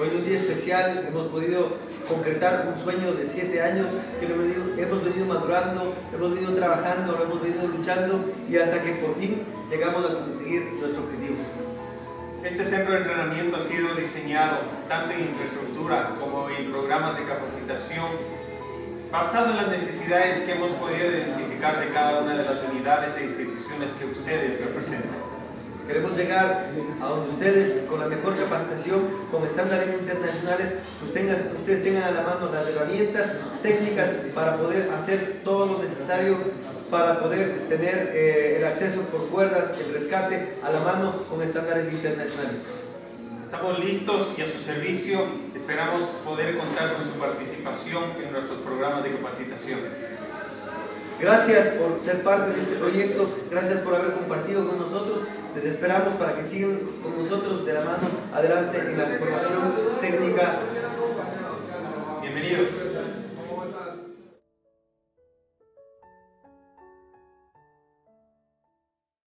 Hoy es un día especial, hemos podido concretar un sueño de siete años que hemos venido madurando, hemos venido trabajando, hemos venido luchando y hasta que por fin llegamos a conseguir nuestro objetivo. Este centro de entrenamiento ha sido diseñado tanto en infraestructura como en programas de capacitación, basado en las necesidades que hemos podido identificar de cada una de las unidades e instituciones que ustedes representan. Queremos llegar a donde ustedes, con la mejor capacitación, con estándares internacionales, que ustedes tengan a la mano las herramientas técnicas para poder hacer todo lo necesario para poder tener eh, el acceso por cuerdas, el rescate a la mano con estándares internacionales. Estamos listos y a su servicio. Esperamos poder contar con su participación en nuestros programas de capacitación. Gracias por ser parte de este proyecto, gracias por haber compartido con nosotros. Les esperamos para que sigan con nosotros de la mano adelante en la formación técnica